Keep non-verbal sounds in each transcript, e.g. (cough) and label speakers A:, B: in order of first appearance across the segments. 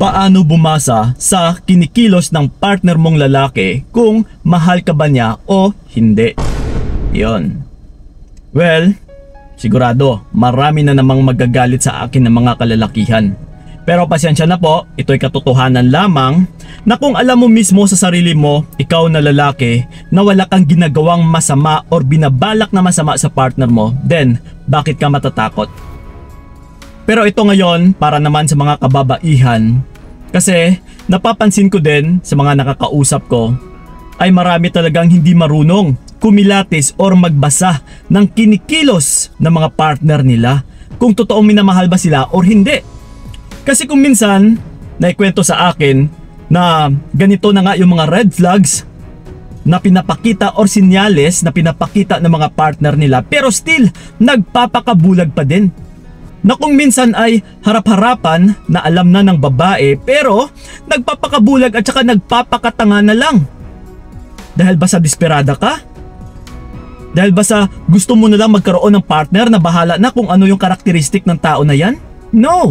A: Paano bumasa sa kinikilos ng partner mong lalaki kung mahal ka ba niya o hindi? Yon. Well, sigurado marami na namang magagalit sa akin ng mga kalalakihan. Pero pasensya na po, ito'y katotohanan lamang na kung alam mo mismo sa sarili mo, ikaw na lalaki, na wala kang ginagawang masama or binabalak na masama sa partner mo, then bakit ka matatakot? Pero ito ngayon para naman sa mga kababaihan kasi napapansin ko din sa mga nakakausap ko ay marami talagang hindi marunong kumilatis or magbasa ng kinikilos ng mga partner nila kung totoong minamahal ba sila or hindi. Kasi kung minsan, naikwento sa akin na ganito na nga yung mga red flags na pinapakita or sinyales na pinapakita ng mga partner nila pero still nagpapakabulag pa din. Na kung minsan ay harap-harapan na alam na ng babae pero nagpapakabulag at saka nagpapakatanga na lang. Dahil ba sa desperada ka? Dahil ba sa gusto mo na lang magkaroon ng partner na bahala na kung ano yung karakteristik ng tao na yan? No!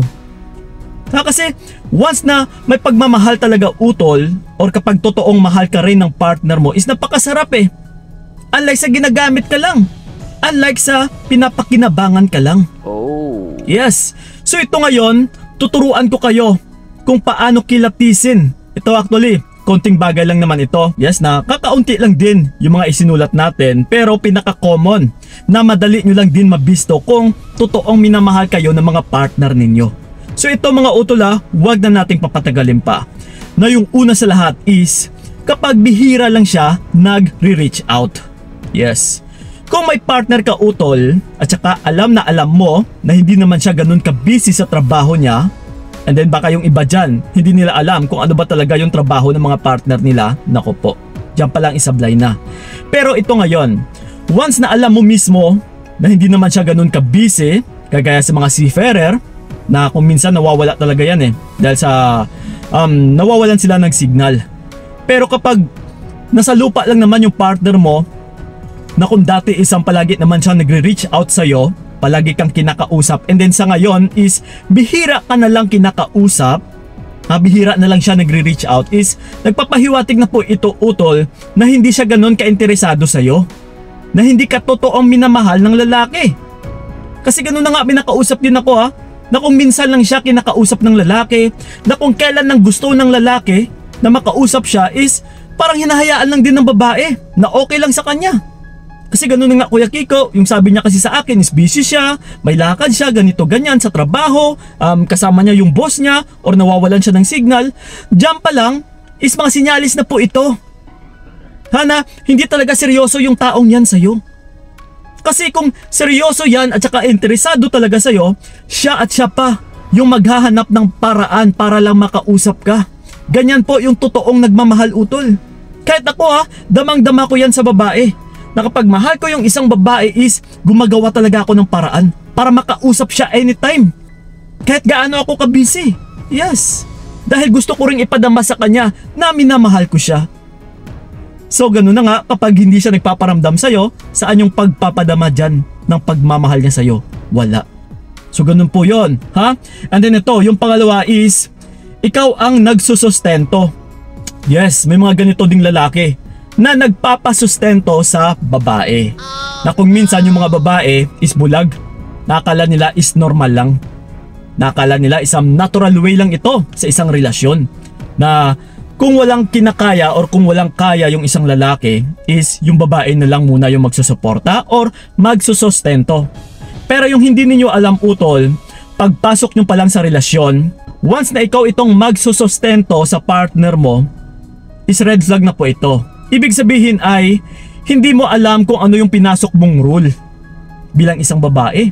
A: Ha, kasi once na may pagmamahal talaga utol or kapag totoong mahal ka rin ng partner mo is napakasarap eh. Unlike sa ginagamit ka lang. Unlike sa pinapakinabangan ka lang.
B: Oh.
A: Yes. So ito ngayon, tuturuan ko kayo kung paano kilatisin. Ito actually, konting bagay lang naman ito. Yes na kakaunti lang din yung mga isinulat natin pero pinaka-common na madali nyo lang din mabisto kung totoong minamahal kayo ng mga partner ninyo. So ito mga utola, wag na nating papatagalin pa. Na yung una sa lahat is kapag bihira lang siya nagre-reach out. Yes. Kung may partner ka utol at saka alam na alam mo na hindi naman siya ganun ka-busy sa trabaho niya and then baka yung iba dyan hindi nila alam kung ano ba talaga yung trabaho ng mga partner nila, nako po, dyan pa lang isablay na. Pero ito ngayon, once na alam mo mismo na hindi naman siya ganun ka-busy, kagaya sa mga seafarer, na kung minsan nawawala talaga yan eh dahil sa um, nawawalan sila ng signal. Pero kapag nasa lupa lang naman yung partner mo na kung dati isang palagi naman siya nagre-reach out sa'yo, palagi kang kinakausap. And then sa ngayon is bihira ka na lang kinakausap. Ha, bihira na lang siya nagre-reach out is nagpapahiwatig na po ito utol na hindi siya ganun ka-interesado sa'yo. Na hindi ka totoong minamahal ng lalaki. Kasi ganun na nga pinakausap din ako ha. Na kung minsan lang siya kinakausap ng lalaki na kung kailan nang gusto ng lalaki na makausap siya is parang hinahayaan lang din ng babae na okay lang sa kanya kasi ganun na nga Kuya Kiko, yung sabi niya kasi sa akin is busy siya, may lakad siya, ganito ganyan sa trabaho, um, kasama niya yung boss niya or nawawalan siya ng signal. Diyan pa lang is mga sinyalis na po ito. Hana, hindi talaga seryoso yung taong yan sa'yo. Kasi kung seryoso yan at saka interesado talaga sa'yo, siya at siya pa yung maghahanap ng paraan para lang makausap ka. Ganyan po yung totoong nagmamahal utol. Kahit ako ha, damang-dama ko yan sa babae na kapag mahal ko yung isang babae is gumagawa talaga ako ng paraan para makausap siya anytime. Kahit gaano ako kabisi. Yes. Dahil gusto ko ring ipadama sa kanya na minamahal ko siya. So ganun na nga kapag hindi siya nagpaparamdam sa'yo, saan yung pagpapadama dyan ng pagmamahal niya sa'yo? Wala. So ganun po yon ha? And then ito, yung pangalawa is, ikaw ang nagsusustento. Yes, may mga ganito ding lalaki na nagpapasustento sa babae. Na kung minsan yung mga babae is bulag, nakala nila is normal lang. Nakala nila isang natural way lang ito sa isang relasyon. Na kung walang kinakaya or kung walang kaya yung isang lalaki is yung babae na lang muna yung magsusuporta or magsusustento. Pero yung hindi ninyo alam utol, pagpasok nyo pa lang sa relasyon, once na ikaw itong magsusustento sa partner mo, is red flag na po ito. Ibig sabihin ay hindi mo alam kung ano yung pinasok mong rule bilang isang babae.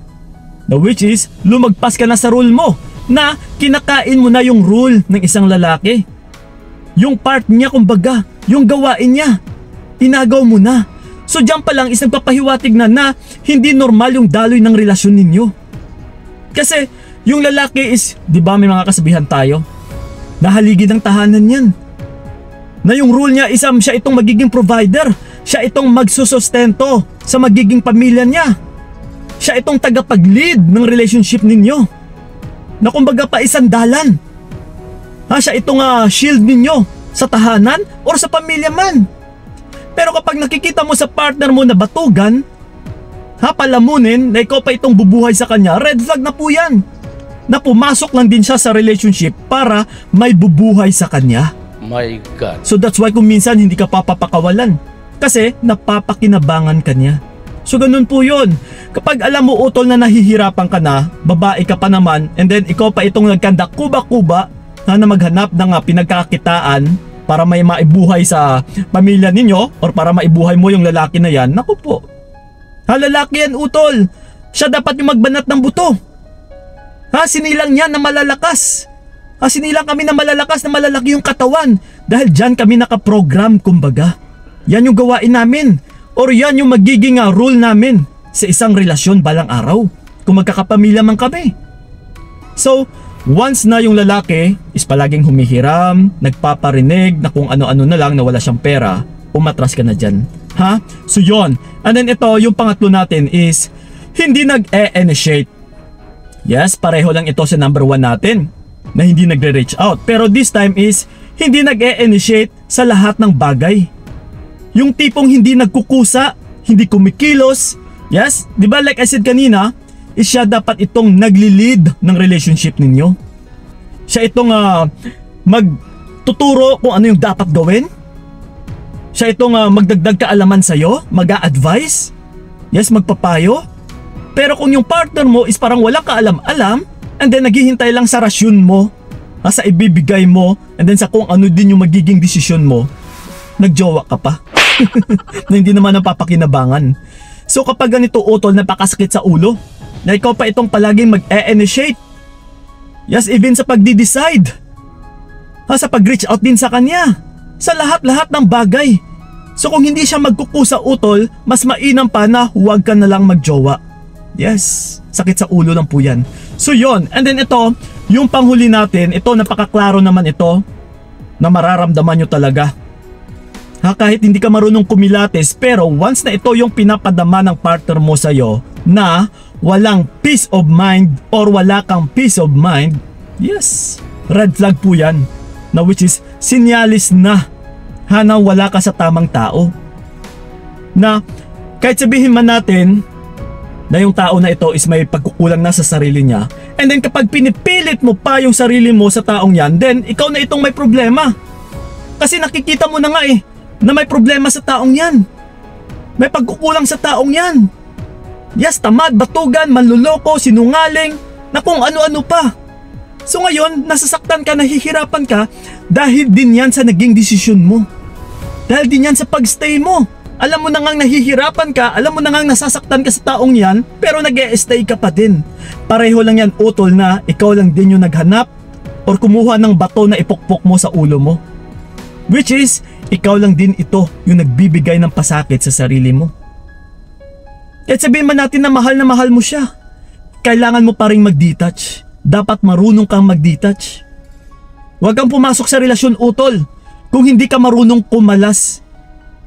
A: Na which is lumagpas ka na sa rule mo na kinakain mo na yung rule ng isang lalaki. Yung part niya kumbaga, yung gawain niya, inagaw mo na. So diyan pa lang isang papahiwatig na na hindi normal yung daloy ng relasyon ninyo. Kasi yung lalaki is, di ba may mga kasabihan tayo, nahaligi ng tahanan yan na yung rule niya isam siya itong magiging provider, siya itong magsusustento sa magiging pamilya niya. Siya itong tagapag-lead ng relationship ninyo. Na kumbaga pa isandalan. Ha, Ha, siya itong ah, shield ninyo sa tahanan or sa pamilya man. Pero kapag nakikita mo sa partner mo na batugan, ha, palamunin na ikaw pa itong bubuhay sa kanya, red flag na po yan. Na pumasok lang din siya sa relationship para may bubuhay sa kanya.
B: My God.
A: So that's why kung minsan hindi ka papapakawalan. Kasi napapakinabangan ka niya. So ganun po yun. Kapag alam mo utol na nahihirapan ka na, babae ka pa naman, and then ikaw pa itong nagkanda kuba-kuba na, na maghanap ng uh, pinagkakitaan para may maibuhay sa pamilya ninyo or para maibuhay mo yung lalaki na yan, naku po. Ha, lalaki yan utol. Siya dapat yung magbanat ng buto. Ha, sinilang niya na malalakas. Ha, sinilang kami na malalakas na malalaki yung katawan. Dahil dyan kami nakaprogram kumbaga. Yan yung gawain namin. Or yan yung magiging uh, rule namin sa isang relasyon balang araw. Kung magkakapamilya man kami. So, once na yung lalaki is palaging humihiram, nagpaparinig na kung ano-ano na lang na wala siyang pera, umatras ka na dyan. Ha? So yon. And then ito, yung pangatlo natin is hindi nag-e-initiate. Yes, pareho lang ito sa number one natin na hindi nagre-reach out. Pero this time is hindi nag-e-initiate sa lahat ng bagay. Yung tipong hindi nagkukusa, hindi kumikilos. Yes, di ba like I said kanina, is siya dapat itong nagli-lead ng relationship ninyo. Siya itong uh, magtuturo kung ano yung dapat gawin. Siya itong uh, magdagdag kaalaman sa'yo, mag-a-advise. Yes, magpapayo. Pero kung yung partner mo is parang walang kaalam-alam, and then naghihintay lang sa rasyon mo, ha, sa ibibigay mo, and then sa kung ano din yung magiging desisyon mo, nagjowa ka pa. (laughs) na hindi naman napapakinabangan. So kapag ganito utol, napakasakit sa ulo. Na ikaw pa itong palaging mag-e-initiate. Yes, even sa pagdi-decide. Ha, sa pag-reach out din sa kanya. Sa lahat-lahat ng bagay. So kung hindi siya magkukusa utol, mas mainam pa na huwag ka na lang magjowa. Yes, sakit sa ulo lang po yan. So yon, and then ito, yung panghuli natin, ito napakaklaro naman ito na mararamdaman nyo talaga Ha, kahit hindi ka marunong kumilates pero once na ito yung pinapadama ng partner mo sa'yo na walang peace of mind or wala kang peace of mind, yes, red flag po yan. Na which is sinyalis na ha, na wala ka sa tamang tao. Na kahit sabihin man natin na yung tao na ito is may pagkukulang na sa sarili niya and then kapag pinipilit mo pa yung sarili mo sa taong yan, then ikaw na itong may problema. Kasi nakikita mo na nga eh, na may problema sa taong yan. May pagkukulang sa taong yan. Yes, tamad, batugan, manluloko, sinungaling, na kung ano-ano pa. So ngayon, nasasaktan ka, nahihirapan ka dahil din yan sa naging desisyon mo. Dahil din yan sa pagstay mo. Alam mo na ngang nahihirapan ka, alam mo na ngang nasasaktan ka sa taong yan, pero nag -e stay ka pa din. Pareho lang yan utol na ikaw lang din yung naghanap or kumuha ng bato na ipokpok mo sa ulo mo. Which is, ikaw lang din ito yung nagbibigay ng pasakit sa sarili mo. At sabihin man natin na mahal na mahal mo siya. Kailangan mo pa rin mag-detach. Dapat marunong kang mag-detach. Huwag kang pumasok sa relasyon utol kung hindi ka marunong kumalas.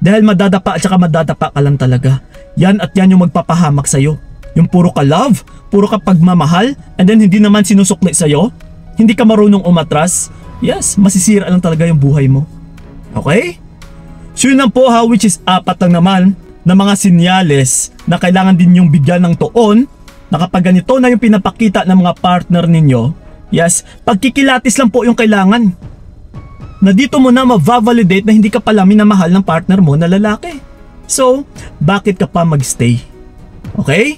A: Dahil madadapa at saka madadapa ka lang talaga. Yan at yan yung magpapahamak sa'yo. Yung puro ka love, puro ka pagmamahal, and then hindi naman sinusukli sa'yo. Hindi ka marunong umatras. Yes, masisira lang talaga yung buhay mo. Okay? So yun lang po ha, which is apat lang naman na mga sinyales na kailangan din yung bigyan ng tuon na kapag ganito na yung pinapakita ng mga partner ninyo, yes, pagkikilatis lang po yung kailangan. Na dito mo na ma-validate na hindi ka pala minamahal ng partner mo na lalaki. So, bakit ka pa magstay? Okay?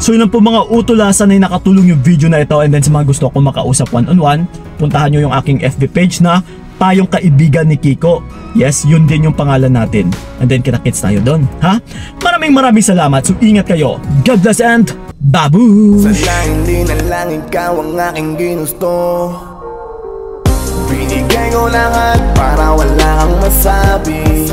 A: So yun lang po mga utulasan na nakatulong yung video na ito and then sa mga gusto ko makausap one-on-one, puntahan nyo yung aking FB page na Payong Kaibigan ni Kiko. Yes, yun din yung pangalan natin. And then kita-kits tayo doon, ha? Maraming maraming salamat. So ingat kayo. God bless and babu!
C: Sana hindi na lang ikaw ang aking ginusto gagawin lahat para wala kang masabi.